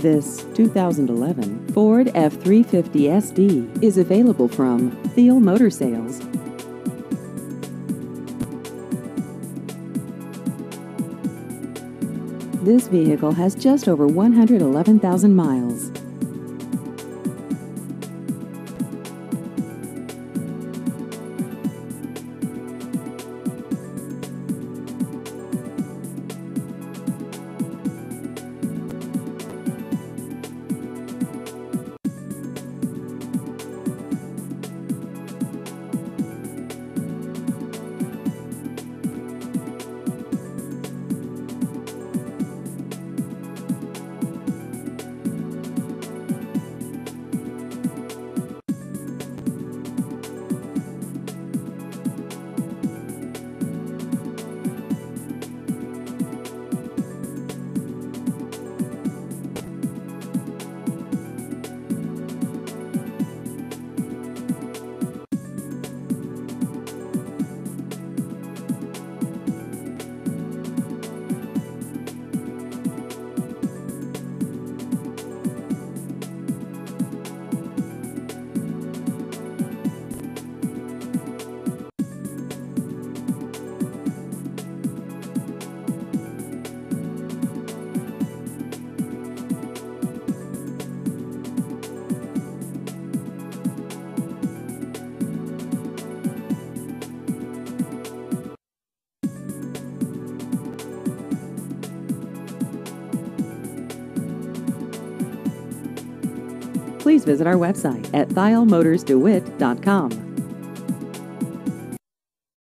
This 2011 Ford F-350 SD is available from Thiel Motor Sales. This vehicle has just over 111,000 miles. Please visit our website at thielmotorsdewitt.com.